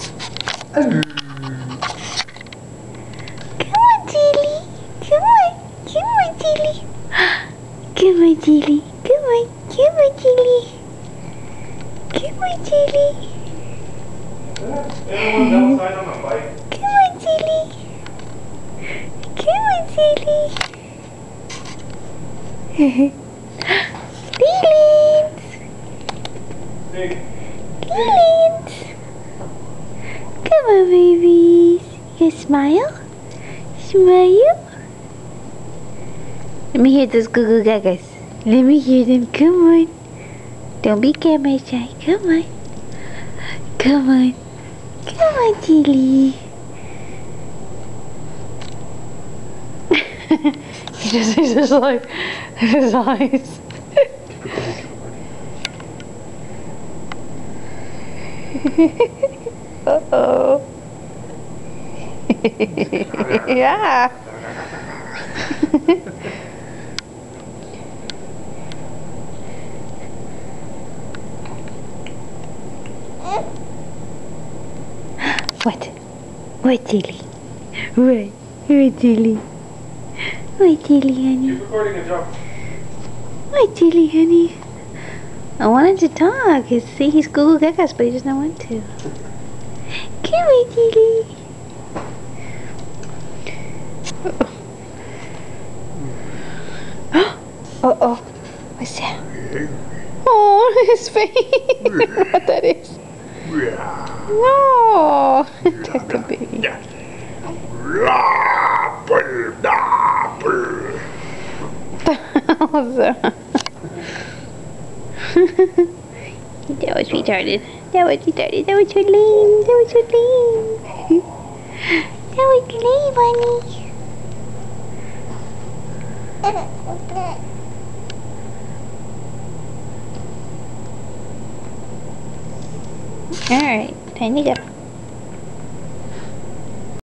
Come on, Tilly. Come on. Come on, Tilly. Come on, Tilly. Come on. Come on, Tilly. Come on, Tilly. Anyone outside on a bike? Come on, Tilly. Come on, Tilly. Feelings. Big. On, babies. You smile? Smile? Let me hear those goo goo gagas. Let me hear them. Come on. Don't be camera shy. Come on. Come on. Come on, Tilly. He just, he's just like, his eyes. Uh-oh. yeah. What? What, Tilly? What? What, Tilly? What, Tilly, honey? Keep recording and jump. What, Tilly, honey? I wanted to talk. He's, see, he's Google Gagas, but he doesn't want to. Come here, Tilly. Uh-oh. What's that? Oh, oh, oh, oh his face. what that is. No. That's the baby. that was retarded. That was retarded. That was so lame. That was so lame. that was lame, honey. Alright, time to go.